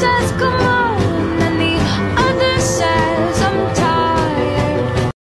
just go